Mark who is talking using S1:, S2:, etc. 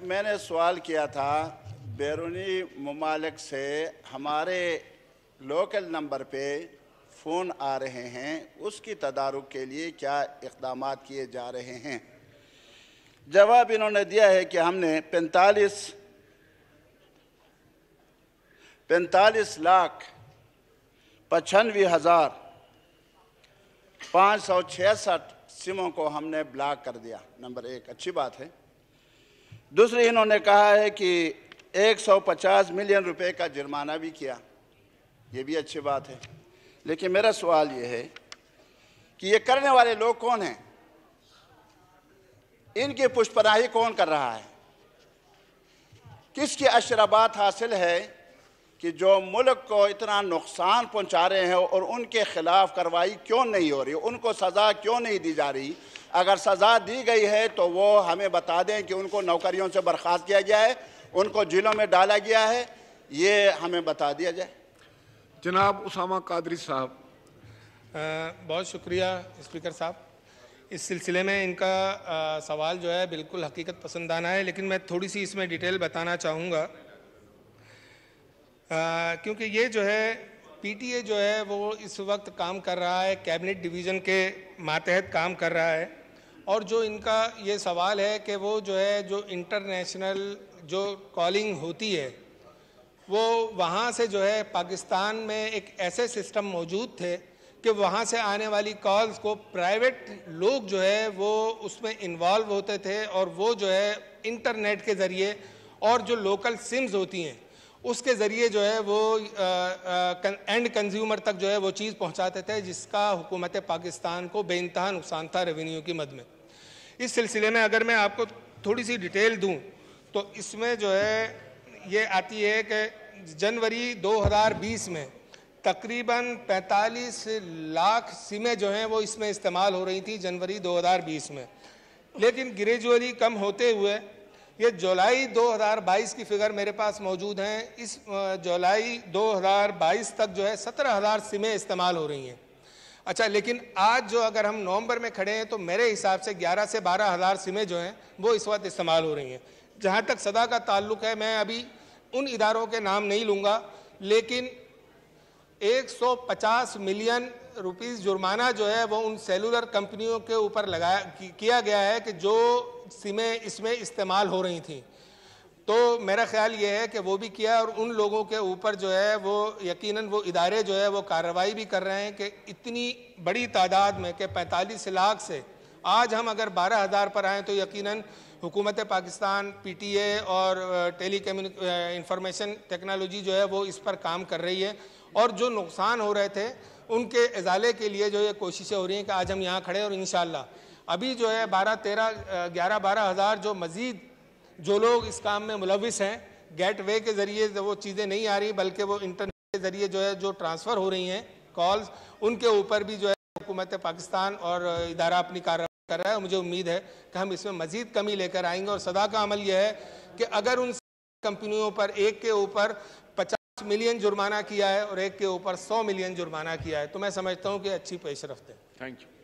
S1: मैंने सवाल किया था बैरूनी ममालिक से, हमारे लोकल नंबर पे फ़ोन आ रहे हैं, उसकी तदारुक के लिए क्या इकदाम किए जा रहे हैं? जवाब इन्होंने दिया है कि हमने पैंतालीस पैंतालीस लाख पचानवे हज़ार पाँच सौ छियासठ सिमों को हमने ब्लॉक कर दिया। नंबर एक, अच्छी बात है। दूसरी इन्होंने कहा है कि 150 मिलियन रुपए का जुर्माना भी किया। ये भी अच्छी बात है। लेकिन मेरा सवाल ये है कि ये करने वाले लोग कौन हैं? इनकी पुष्पराही कौन कर रहा है? किसकी अशराबात हासिल है कि जो मुल्क को इतना नुकसान पहुँचा रहे हैं और उनके खिलाफ कार्रवाई क्यों नहीं हो रही? उनको सज़ा क्यों नहीं दी जा रही? अगर सज़ा दी गई है तो वो हमें बता दें कि उनको नौकरियों से बर्खास्त किया गया है उनको जिलों में डाला गया है ये हमें बता दिया जाए।
S2: जनाब उसामा कादरी साहब।
S3: बहुत शुक्रिया स्पीकर साहब। इस सिलसिले में इनका आ, सवाल जो है बिल्कुल हकीकत पसंदाना है लेकिन मैं थोड़ी सी इसमें डिटेल बताना चाहूँगा। क्योंकि ये जो है पीटीए जो है वो इस वक्त काम कर रहा है कैबिनेट डिवीज़न के मातहत काम कर रहा है। और जो इनका ये सवाल है कि वो जो है, जो इंटरनेशनल जो कॉलिंग होती है, वो वहाँ से जो है, पाकिस्तान में एक ऐसे सिस्टम मौजूद थे कि वहाँ से आने वाली कॉल्स को प्राइवेट लोग जो है, वो उसमें इन्वॉल्व होते थे और वो जो है इंटरनेट के ज़रिए और जो लोकल सिम्स होती हैं, उसके ज़रिए जो है, वो एंड कंज्यूमर तक जो है, वो चीज़ पहुँचाते थे, जिसका हुकूमत पाकिस्तान को बेानतहा नुकसान था रेवेन्यू की मद में। इस सिलसिले में अगर मैं आपको थोड़ी सी डिटेल दूँ तो इसमें जो है ये आती है कि जनवरी 2020 में तकरीबन 45 लाख सिमें जो हैं वो इसमें इस्तेमाल हो रही थी जनवरी 2020 में। लेकिन ग्रेजुअली कम होते हुए ये जुलाई 2022 की फिगर मेरे पास मौजूद हैं। इस जुलाई 2022 तक जो है 17,000 सिमें इस्तेमाल हो रही हैं। अच्छा लेकिन आज जो अगर हम नवंबर में खड़े हैं तो मेरे हिसाब से 11 से बारह हज़ार सिमें जो हैं, वो इस वक्त इस्तेमाल हो रही हैं। जहाँ तक सदा का ताल्लुक है, मैं अभी उन इदारों के नाम नहीं लूँगा, लेकिन 150 मिलियन रुपीस जुर्माना जो है, वो उन सेलुलर कंपनियों के ऊपर लगाया किया गया है कि जो सिमें इसमें इस्तेमाल हो रही थी। तो मेरा ख्याल ये है कि वो भी किया और उन लोगों के ऊपर जो है वो यकीनन वो इदारे जो है वो कार्रवाई भी कर रहे हैं कि इतनी बड़ी तादाद में कि 45 लाख से आज हम अगर बारह हज़ार पर आएँ तो यकीनन हुकूमत पाकिस्तान, पीटीए और टेली इंफॉर्मेशन टेक्नोलॉजी जो है वो इस पर काम कर रही है। और जो नुकसान हो रहे थे, उनके इजाले के लिए जो ये कोशिशें हो रही हैं कि आज हम यहाँ खड़े और इन अभी जो है बारह तेरह ग्यारह बारह हज़ार जो मज़ीद जो लोग इस काम में मुलविस हैं गेट वे के ज़रिए वो चीज़ें नहीं आ रही, बल्कि वो इंटरनेट के ज़रिए जो है, जो ट्रांसफ़र हो रही हैं कॉल्स उनके ऊपर भी जो है, हुकूमत पाकिस्तान और इदारा अपनी कार्रवाई कर रहा है। मुझे उम्मीद है कि हम इसमें मज़ीद कमी लेकर आएँगे। और सदा का अमल यह है कि अगर उन कंपनियों पर एक के ऊपर पचास मिलियन जुर्माना किया है और एक के ऊपर सौ मिलियन जुर्माना किया है तो मैं समझता हूँ कि अच्छी पेश रफ्त है
S2: थैंक यू